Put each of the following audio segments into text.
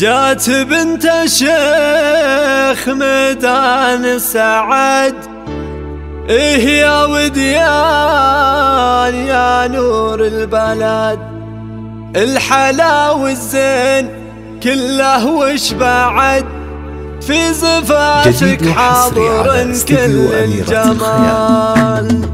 جات بنت الشيخ ميدان السعد إيه يا وديان يا نور البلد. الحلا والزين كله وش بعد؟ في زفافك حاضر كل الجمال.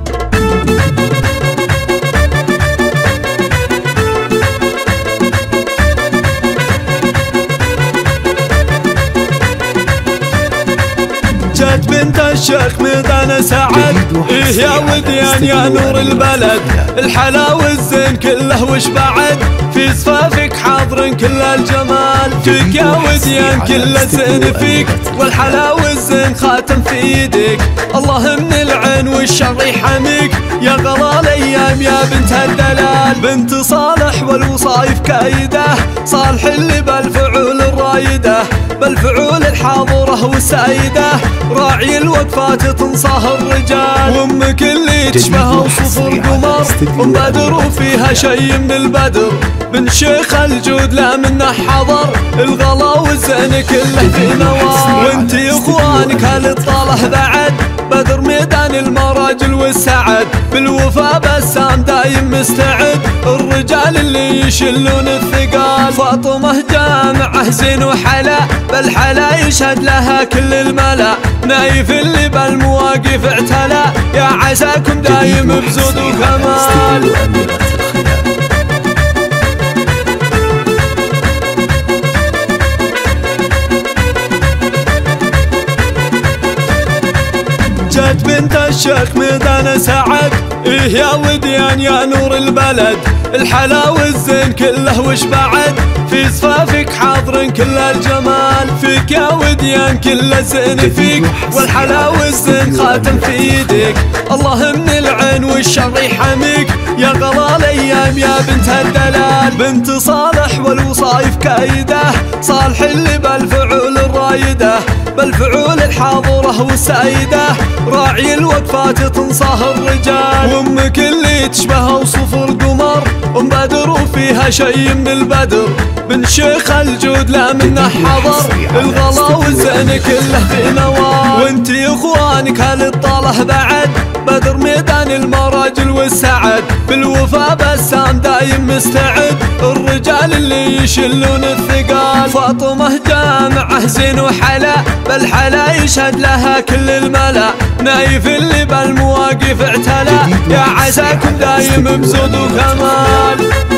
جت بنت الشيخ ميدان سعد. إيه يا وديان يا نور البلد. الحلا والزين كله وش بعد؟ في صفافك حاضر كل الجمال. فيك يا وديان كل زين فيك. والحلا والزين خاتم في يدك الله من العين والشر يحميك. يا غلا الأيام يا بنت الدلال. بنت صالح والوصايف كايدة. صالح اللي بالفعول الرايده بالفعول الحاضره والسايده راعي الوقفات تنصاه الرجال. وأمك اللي تشبه وصفر قمر ام بدر وفيها شي من البدر. بن شيخ الجود لا منه حضر. الغلا والزين كله في نوار. وانت إخوانك هالطاله بعد؟ بدر ميدان المراجل والسعد بالوفا بسام دايم مستعد. الرجال اللي يشلون الثقال. فاطمة جامعة زين وحلا بالحلا يشهد لها كل الملا. نايف اللي بالمواقف اعتلى يا عساكم دايم بزود وكمال. جت بنت الشيخ ميدان سعد. إيه يا وديان يا نور البلد. الحلا والزين كله وش بعد؟ في صفافك حاضر كل الجمال. فيك يا وديان كل زين فيك. والحلا والزين خاتم في يدك الله من العين والشر يحميك. يا غلا الأيام يا بنت الدلال. بنت صالح والوصايف كايدة. صالح اللي بالفعول الرايدة. بالفعول الحاضرة والسايده راعي الوقفات تنصاه الرجال. وأمك اللي تشبه وصفر قمر أم بدر وفيها شي من البدر. بن شيخ الجود لا منه حضر الغلا والزين كله في نوار. وانتي إخوانك هالطاله بعد؟ بدر ميدان المراجل والسعد. بالوفا بسام دايم مستعد الرجال اللي يشلون الثقال. فاطمة جامعة زين وحلا بالحلا يشهد لها كل الملا. نايف اللي بالمواقف اعتلى. يا عساكم دايم بزود وكمال.